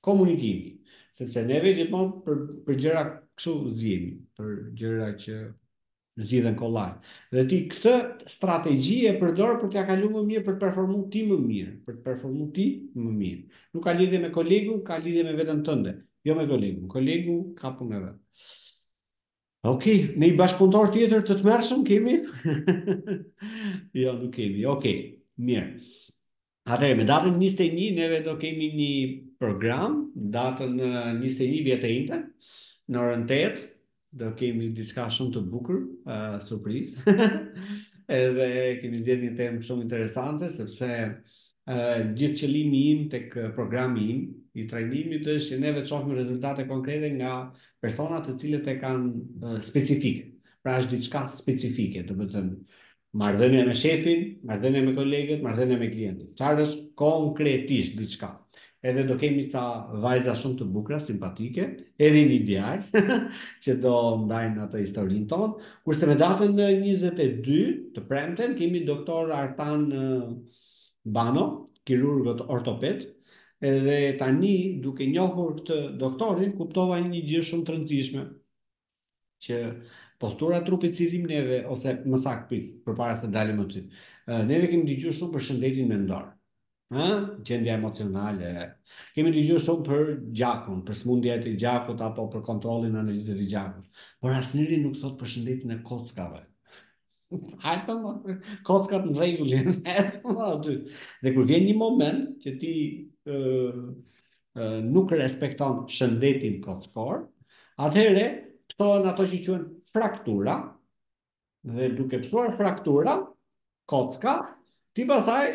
komunikimi, sepse neve gjithmonë për për gjëra kështu zihemi, për gjëra që zgjidhen kollaj. Dhe ti këtë strategji e përdor për t'ia kaluar më mirë, për të performuar ti më mirë, për të performuar ti më mirë. Nuk ka lidhje me kolegun, ka lidhje me veten tënde, jo me kolegun. Kolegu ka punët e veta. Ok, ndonjë bashkëpunëtor tjetër të tmerrshëm kemi? jo, nuk kemi, ok, mirë. Atëherë, me datën 21, neve do kemi një program, datën 21 bie e enjte, në orën 8, do kemi diçka shumë të bukur, uh, surprizë, edhe kemi zgjedhur një temë shumë interesante, sepse uh, gjithë qëllimi im tek programi im, i trajnimit është që neve të shofim rezultate konkrete nga persona të cilët e kanë uh, specifike, pra është diçka specifike, domethënë, Marrëdhënia me shefin, marrëdhënia me kolegët, marrëdhënia me klientin. Çfarë është konkretisht diçka? Edhe do kemi ca vajza shumë të bukura, simpatike, edhe një djalë që do ndajnë atë historinë tonë. Kurse me datën 22 të premten kemi doktor Artan Bano, kirurg ortoped, edhe tani duke njohur këtë doktorin kuptova një gjë shumë të rëndësishme. që postura e trupit si thim neve ose më saktë, pik përpara se dalim aty. Neve kemi dëgjuar shumë për shëndetin mendor. Ë, gjendja emocionale. Kemi dëgjuar shumë për gjakun, për sëmundjet e gjakut apo për kontrollin e analizës së gjakut. Por asnjeri nuk thotë për shëndetin e kockave. Hajt mo, kockat në rregull, hajt mo aty. Dhe kur vjen një moment që ti nuk respekton shëndetin kockor, atëhere pësohen ato që quhen fraktura, dhe duke pësuar fraktura, kocka, ti pastaj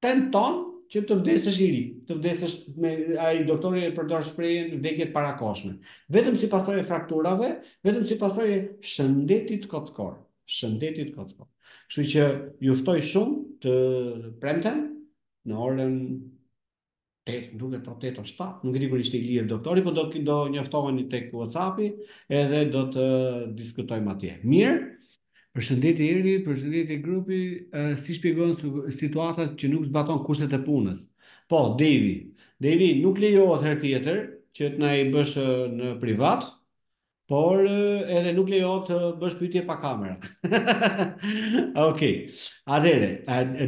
Tenton që të vdesësh i ri, të vdesësh me ai doktori e përdor shprehjen vdekje e parakohshme. Vetëm si pasojë e frakturave, vetëm si pasojë e shëndetit kockor, shëndetit kockor. Kështu që ju ftoj shumë të premten në orën Ej, më duket po tetë o shtatë, nuk e di kur ishte i lirë doktori, po do do njoftoheni tek WhatsApp-i edhe do të diskutojmë atje. Mirë? Përshëndetje Eri, përshëndetje grupi, uh, si shpjegon situatat që nuk zbaton kushtet e punës. Po, Devi, Devi nuk lejohet herë tjetër që të na i bësh në privat, Por edhe nuk lejohet të bësh pyetje pa kamera. Okej. Atëre,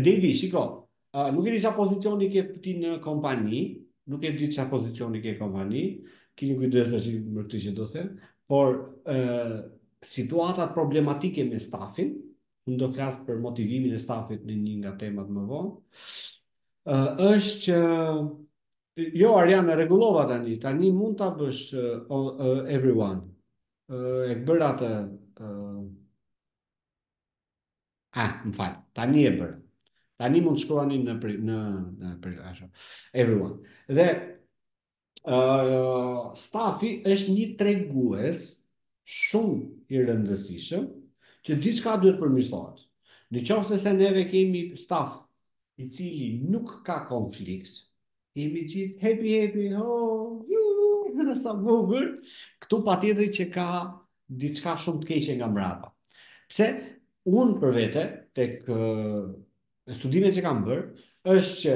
Devi, shiko. Nuk e di ça pozicioni ke ti në kompani, nuk e di ça pozicioni ke kompani, kini kujdes tash me këtë që do të them, por ë situatat problematike me stafin, unë do flas për motivimin e stafit në një nga temat më vonë, ë është që Jo, Arjan, e rregullova tani. Tani mund ta bësh uh, uh, everyone. Uh, e bër atë uh... Ah, më fal. Tani e bëra. Tani mund të shkruani në pri, në në pri, ashtu. Everyone. Dhe uh, stafi është një tregues shumë i rëndësishëm që diçka duhet përmirësohet. Në qoftë se neve kemi staf i cili nuk ka konflikt, jemi gjithë happy happy, oh, ju, sa bukur. Këtu patjetër që ka diçka shumë të keqe nga mbrapa. Pse unë për vete tek studimet që kam bërë është që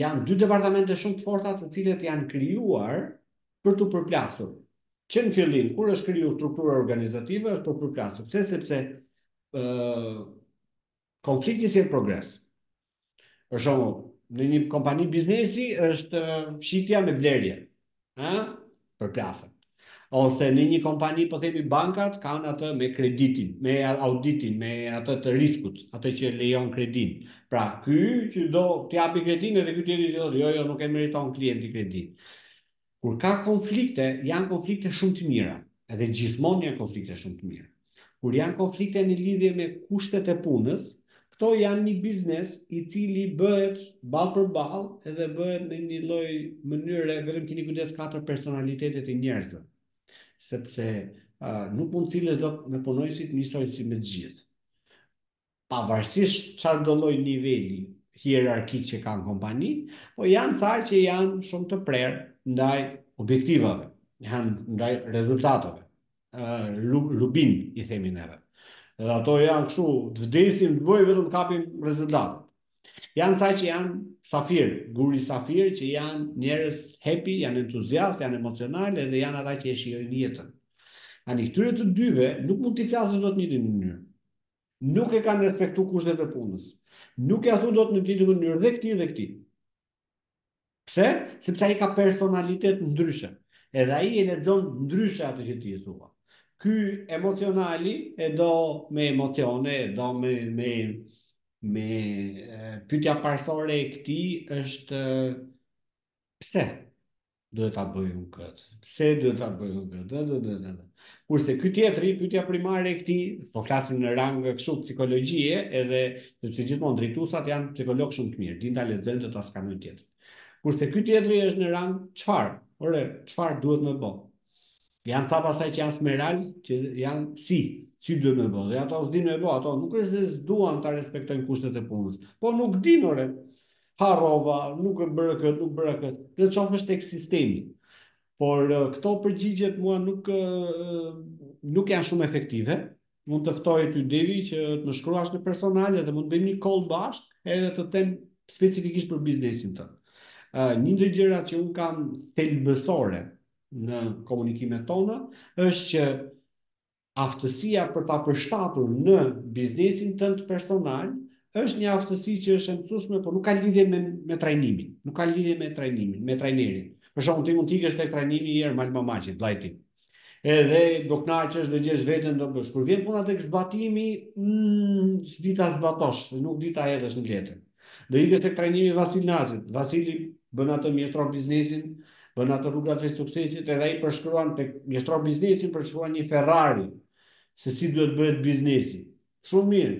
janë dy departamente shumë të forta të cilat janë krijuar për t'u përplasur. Që në fillim kur është krijuar struktura organizative është për t'u përplasur. Pse sepse ë Konflikti sjell progres. Për shembull, në një kompani biznesi është shitja me blerje. Ë? Përplasen. Ose në një kompani, po themi bankat, kanë atë me kreditin, me auditin, me atë të riskut, atë që lejon kredin. Pra, ky që do të japi kredin edhe ky tjetri që thotë, jo, jo, nuk e meriton klienti kredin. Kur ka konflikte, janë konflikte shumë të mira, edhe gjithmonë janë konflikte shumë të mira. Kur janë konflikte në lidhje me kushtet e punës, këto janë një biznes i cili bëhet ballë për ballë edhe bëhet në një lloj mënyre vetëm kini kujdes katër personalitetet e njerëzve. Sepse nuk mund të sillesh dot me punonjësit njësoj si me të gjithë. pavarësisht çfarëdo lloj niveli hierarkik që kanë në kompani, po janë ca që janë shumë të prerë ndaj objektivave, janë ndaj rezultateve. Rubin i themi neve. Dhe ato janë kështu, të vdesin, të bëjnë vetëm kapin rezultatet. Janë ca që janë safir, guri safir që janë njerëz happy, janë entuziastë, janë emocionalë dhe janë ata që e shijojnë jetën. Ani këtyre të dyve nuk mund t'i qasesh dot në të njëjtën mënyrë. nuk e kanë respektu kushtet e punës. Nuk ia thu dot në të njëjtë mënyrë dhe këti dhe këti. Pse? Sepse ai ka personalitet ndryshe. Edhe ai e lexon ndryshe atë që ti e thua. Ky emocionali e do me emocione, e do me, me, me pytja parsore e këti është pse? duhet ta bëj unë këtë. Pse duhet ta bëj unë këtë? Do do do. Kurse ky tjetri, pyetja primare e këtij, po flasim në rang kështu psikologjie, edhe sepse gjithmonë drejtuesat janë psikolog shumë të mirë, din ta lexojnë dhe ta skanojnë tjetrin. Kurse ky tjetri është në rang çfarë? Ore, çfarë duhet me bo? Janë ca pastaj që janë smeral, që janë si, si duhet me bo. Dhe ato s'din me bo, ato nuk është se s'duan të respektojnë kushtet e punës. Po nuk din, ore. harrova, nuk e bëra këtë, nuk bëra këtë. Në qoftë është tek sistemi. Por këto përgjigjet mua nuk nuk janë shumë efektive. Mund të ftoj ty Devi që të më shkruash në personale dhe mund të bëjmë një call bashkë, edhe të them specifikisht për biznesin tënd. Uh, një ndër gjërat që un kam thelbësore në komunikimet tona është që Aftësia për ta përshtatur në biznesin tënd personal është një aftësi që është e mësueshme, por nuk ka lidhje me me trajnimin, nuk ka lidhje me trajnimin, me trajnerin. Për shembull, ti mund të ikësh tek trajnimi i Ermal Mamaqit, vllait tim. Edhe do kënaqesh, do gjesh veten, do bësh. Kur vjen puna tek zbatimi, mm, s'di ta zbatosh, nuk di ta hedhësh në letër. Do ikësh tek trajnimi i Vasil Naçit. Vasili bën atë Mjeshtëro biznesin, bën atë rruga drejt suksesit, edhe ai përshkruan tek Mjeshtëro biznesin përshkruan një Ferrari se si duhet të bëhet biznesi. Shumë mirë.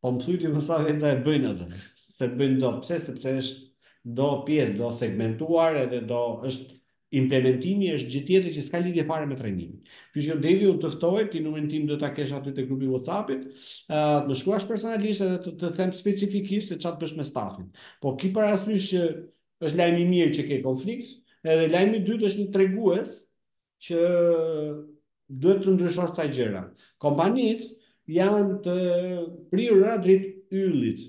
Po më thuaj ti mua sa veta e bëjnë atë. S'e bëjnë dot pse sepse ajo do pjesë do segmentuar edhe do është Implementimi është gjë tjetër që s'ka lidhje fare me trajnimin. Kështu që Devi unë të ftoj, ti numrin tim duhet ta kesh aty te grupi i WhatsApp-it, ë të më shkruash personalisht edhe të të them specifikisht se çfarë të bësh me stafin. Po ki parasysh që është lajm i mirë që ke konflikt, edhe lajmi i dytë është një tregues që duhet të ndryshosh ca gjëra. Kompanitë janë të prirura drejt yllit.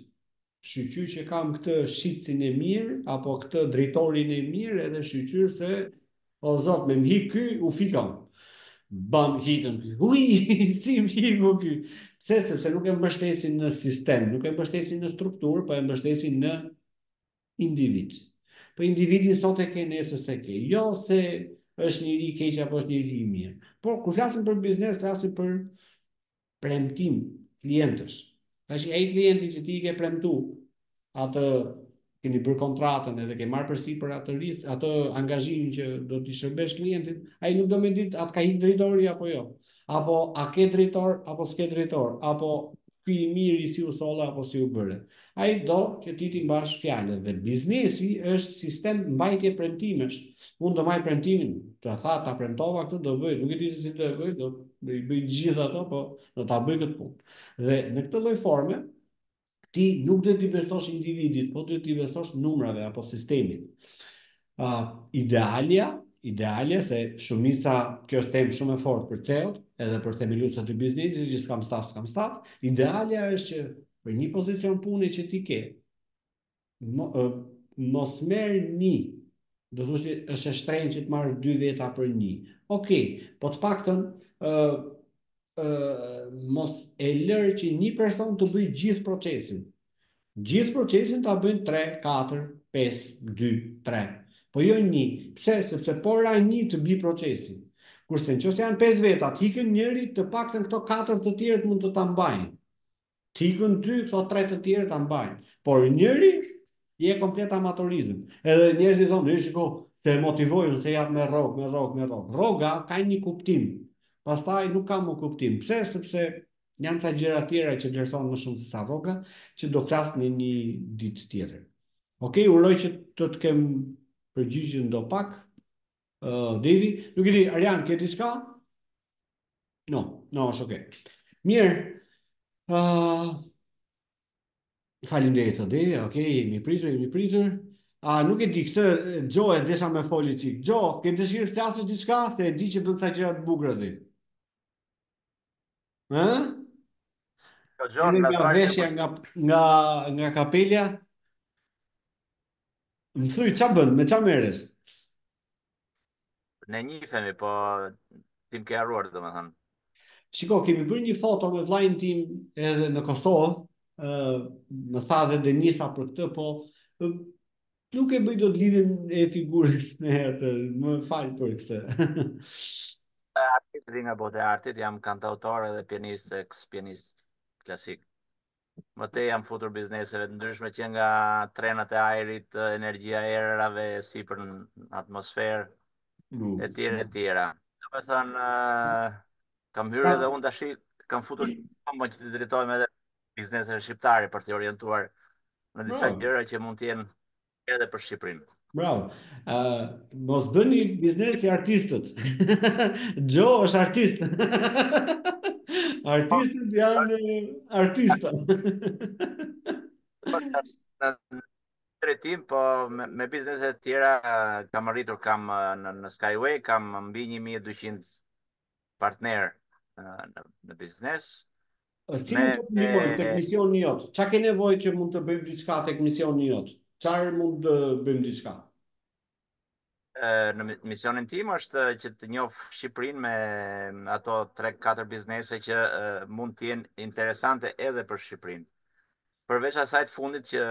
Shyqyr që kam këtë shitësin e mirë, apo këtë drejtorin e mirë, edhe shyqyr se, o zot, me m'ik ky, u fikam. Bam ikën ky. Ui, si më iku ky. Pse, sepse nuk e mbështesin në sistem, nuk e mbështesin në strukturë, po e mbështesin në individ. Për po individin sot e ke, nesër s'e ke. Jo se është njeri i keq apo është njeri i mirë. Por, kur flasim për biznes, flasim për premtim klientëve. Tash ai klienti që ti i ke premtu atë keni bërë kontratën edhe ke marrë përsipër atë risk, atë angazhimin që do t'i shërbesh klientit, ai nuk do me dit a të ka ik drejtori apo jo. Apo a ke drejtor apo s'ke drejtor, apo ky i miri si u solle apo si u bëre. Ai do që ti t'i mbash fjalën dhe biznesi është sistem mbajtje premtimesh. Unë do mbaj premtimin, të thashë ta premtova këtë do bëj, nuk e di se si do e bëj, do i bëj të gjitha ato, po do ta bëj këtë punë. Dhe në këtë lloj forme ti nuk duhet t'i besosh individit, po duhet t'i besosh numrave apo sistemit. uh, idealja, idealja se shumica, kjo është temë shumë e fortë për CEOt, edhe për themeluesit e biznesit, që s'kam staf, s'kam staf, idealja është që për një pozicion pune që ti ke, mo, uh, mos merr një, do thush ti është e shtrenjtë që të marr dy veta për një. Okej, okay, po të paktën ë uh, ë mos e lërë që një person të bëjë gjithë procesin. Gjithë procesin ta bëjnë 3, 4, 5, 2, 3. Po jo një. Pse? Sepse po ra një të bie procesi. Kurse në qoftë se janë 5 veta, të ikën njëri të paktën këto 4 të tjerët mund të ta mbajnë. Të ikin dy, këto tre të tjerë ta mbajnë. Por një je komplet amatorizëm. Edhe njerëzit thonë, "Ju shiko, të motivohen se jap me rrogë, me rrogë, me rrogë." Rroga ka një kuptim. Pastaj nuk ka më kuptim. Pse? Sepse janë ca gjëra tjera që vlerësohen më shumë se sa rroga, që do flas në një ditë tjetër. Okej, uroj që të të kem përgjigjur sadopak. uh, Devi. Nuk e di, Arjan, ke diçka? No, no, është okay. Mirë. Ë uh, Faleminderit Adi, ok, jemi pritur, jemi pritur. A nuk e di këtë Xho e desha me fol i çik. Xho, ke dëshirë të flasësh diçka se e di që bën ca gjëra të bukura ti. Ë? Po njoh nga veshja nga nga nga kapelja. Më thuj ça bën, me ça merresh? Ne njifemi, po ti m'ke harruar domethënë. Shiko, kemi bërë një foto me vllain tim edhe në Kosovë, ë më tha dhe Denisa për këtë, po Nuk e bëj dot lidhjen e figurës me atë, më fal për këtë. Artist nga bota e artit, jam kantautor edhe pianist, eks pianist klasik. Më tej jam futur bizneseve të ndryshme që nga trenat e ajrit, energjia e erërave, sipër në atmosferë, e tjera, e tjera. Domethënë, kam hyrë edhe unë tashti, kam futur që më që të drejtojmë edhe bizneseve shqiptare për t'i orientuar në disa gjëra që mund të jenë edhe për Shqipërinë. Bravo. Uh, mos bëni biznes si artistët. Xho është artist. artistët janë artista. Drejtim, po me, me bizneset e tjera kam rritur, kam në, në Skyway, kam mbi 1200 partner në biznes. Si mund të ndihmojmë tek misioni jot? Çka ke nevojë që mund të bëjmë diçka tek misioni jot? Çfarë mund të bëjmë diçka? Në misionin tim është që të njoh Shqipërinë me ato 3-4 biznese që mund të jenë interesante edhe për Shqipërinë. Përveç asaj të fundit që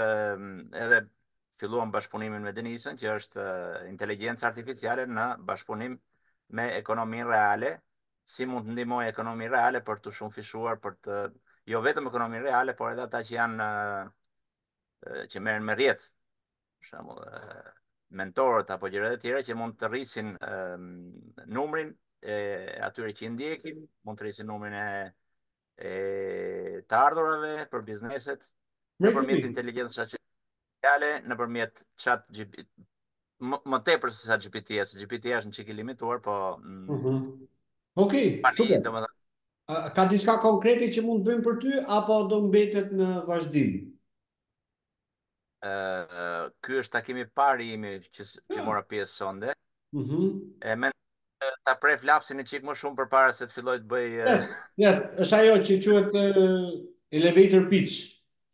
edhe filluam bashkëpunimin me Denisën, që është inteligjenca artificiale në bashkëpunim me ekonominë reale, si mund të ndihmojë ekonominë reale për t'u shumëfishuar, për të jo vetëm ekonominë reale, por edhe ata që janë që merren me rrjet, për shembull, mentorët apo gjërat e tjera që mund të rrisin numrin e atyre që i ndjekin, mund të rrisin numrin e e të ardhurave për bizneset nëpërmjet inteligjencës artificiale, nëpërmjet chat GPT, më, më tepër sesa GPT, se GPT është një çikë i limituar, po... Mm, uh -huh. Ok, pani, super. Dhe më dhe... A, ka diçka konkrete që mund të bëjmë për ty, apo do mbetet në vazhdim? ky është takimi i parë i imi që, që mora pjesë sonte. Mm -hmm. E më duhet ta mpreh lapsin një çik më shumë përpara se të filloj të bëj... Yes, yes. është ajo që quhet uh, elevator pitch.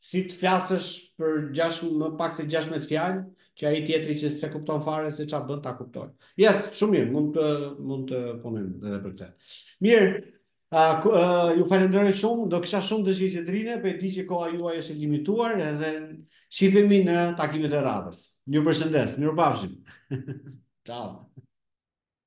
Si të flasësh për 6, më pak se 16 fjalë, që ai tjetri që s'e kupton fare se çfarë bën ta kuptojë. Yes, shumë mirë, mund të mund të punojmë edhe për këtë. Mirë, Ju falenderoj shumë, do kisha shumë dëshirë të rrinim, po e di që koha juaj është e limituar edhe shifemi në takimet e radhës. Ju përshëndes, mirupafshim. Ciao.